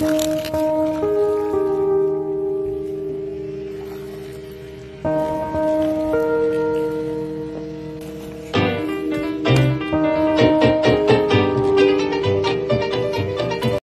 Música